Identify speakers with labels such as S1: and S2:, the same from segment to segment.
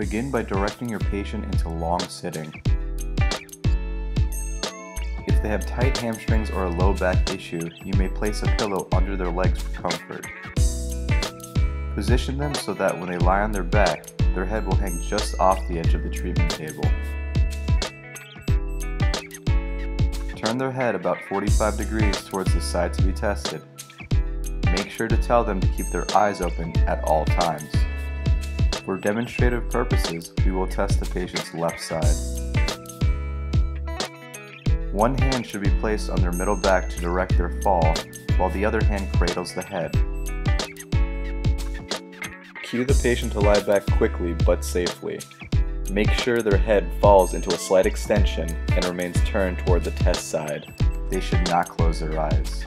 S1: Begin by directing your patient into long sitting. If they have tight hamstrings or a low back issue, you may place a pillow under their legs for comfort. Position them so that when they lie on their back, their head will hang just off the edge of the treatment table. Turn their head about 45 degrees towards the side to be tested. Make sure to tell them to keep their eyes open at all times. For demonstrative purposes, we will test the patient's left side. One hand should be placed on their middle back to direct their fall, while the other hand cradles the head. Cue the patient to lie back quickly but safely. Make sure their head falls into a slight extension and remains turned toward the test side. They should not close their eyes.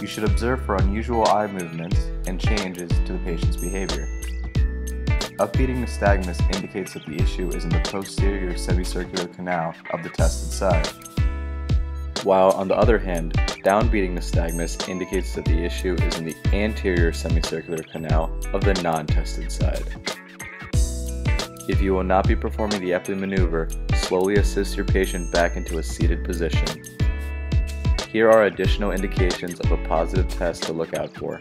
S1: You should observe for unusual eye movements and changes to the patient's behavior. Upbeating nystagmus indicates that the issue is in the posterior semicircular canal of the tested side. While on the other hand, downbeating nystagmus indicates that the issue is in the anterior semicircular canal of the non-tested side. If you will not be performing the Epley maneuver, slowly assist your patient back into a seated position. Here are additional indications of a positive test to look out for.